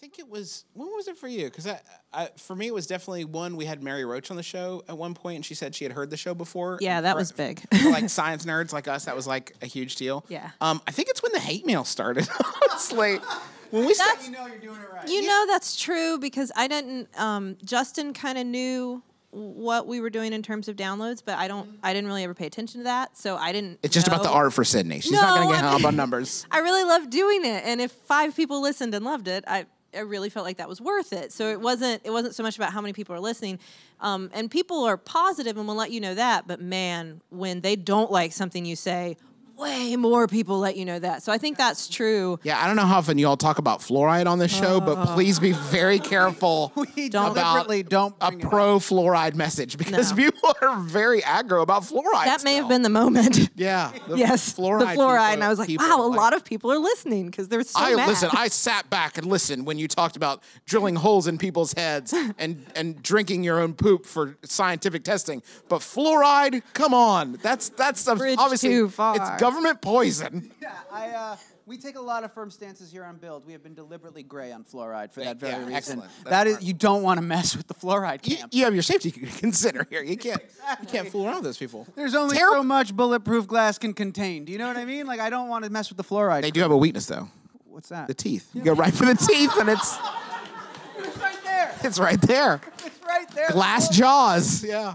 think it was when was it for you? Because I, I, for me, it was definitely one. We had Mary Roach on the show at one point, and she said she had heard the show before. Yeah, that for- was big. for, like science nerds like us, that was like a huge deal. Yeah. Um, I think it's when the hate mail started. Honestly, when we started, You know you're doing it right. You know that's true because I didn't. Um, Justin kind of knew what we were doing in terms of downloads, but I don't. I didn't really ever pay attention to that, so I didn't. it's just about the art for Sydnee. She's not gonna get I hung up on numbers. I really love doing it, and if five people listened and loved it, I. I really felt like that was worth it. So it wasn't. It wasn't so much about how many people are listening, um, and people are positive and will let you know that. But man, when they don't like something you say, way more people let you know that. So I think that's true. Yeah, I don't know how often you all talk about fluoride on this show, but oh. please be very careful we Don't- deliberately don't a bring it up. pro fluoride message because No. people are very aggro about fluoride. That may have still. been the moment. Yeah. the yes, Fluoride. the fluoride, people- and I was like, people, wow, a lot of people are listening because they're so I mad. listen. I sat back and listened when you talked about drilling holes in people's heads and and drinking your own poop for scientific testing. But fluoride, come on, that's that's Bridge obviously too far. it's government poison. Yeah, I, uh, we take a lot of firm stances here on Build. We have been deliberately gray on fluoride for that very yeah, reason. excellent. That's That is, you don't want to mess with the fluoride You, camp. you have your safety to consider here. You can't you can't fool around with those people. There's only so much bulletproof glass can contain. Do you know what I mean? Like, I don't want to mess with the fluoride. They do have a weakness though. What's that? The teeth. You go right for the teeth, and it's It's right there. it's right there. It's right there. Glass jaws. Yeah.